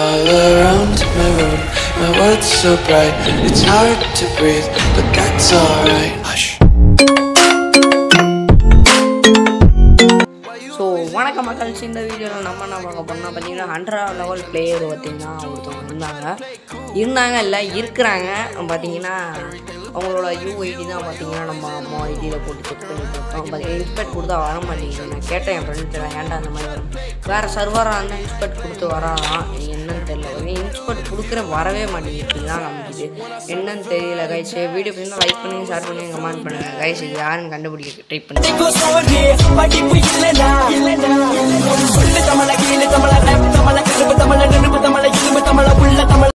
all around my room. My world's so bright, it's hard to breathe, but that's alright. Hush. So வணக்கம் மக்கள்ஸ் இந்த வீடியோவில் நம்ம என்ன பார்க்க போனால் பார்த்தீங்கன்னா ஹண்ட்ரட் லெவல் பிளேயர் பார்த்திங்கன்னா ஒருத்தவங்க இருந்தாங்க இருந்தாங்க இல்லை இருக்கிறாங்க பார்த்தீங்கன்னா அவங்களோட யூஐடி தான் பார்த்தீங்கன்னா நம்ம அம்மா ஐடியில் போட்டு செக் பண்ணிட்டு பார்த்தோம் இன்ஸ்பெக்ட் கொடுத்தா வர மாட்டேங்குது. நான் கேட்டேன் என் ஃப்ரெண்ட்ஸ் ஏன்டா அந்த மாதிரி வரும் வேறு சர்வராக இருந்தால் இன்ஸ்பெக்ட் கொடுத்து வராதான் என்னன்னு தெரியல. இன்ஸ்பெக்ட் கொடுக்குற வரவே மாட்டேங்குது. தான் நமக்கு என்னன்னு தெரியல கைஸ் வீடியோ பிடிச்சா லைக் பண்ணி ஷேர் பண்ணி கமெண்ட் பண்ணுங்கள் கைஸ் யாருன்னு கண்டுபிடிக்க ட்ரை பண்ணி